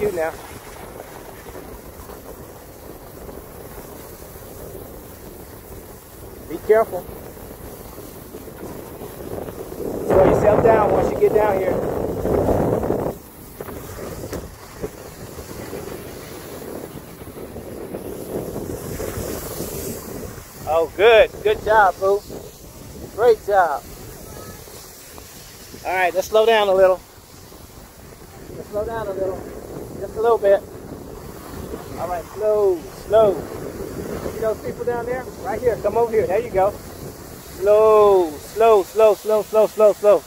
You now. Be careful. Slow yourself down once you get down here. Oh, good. Good job, Boo. Great job. All right, let's slow down a little. Let's slow down a little. Just a little bit. All right, slow, slow. See those people down there? Right here. Come over here. There you go. Slow, slow, slow, slow, slow, slow, slow.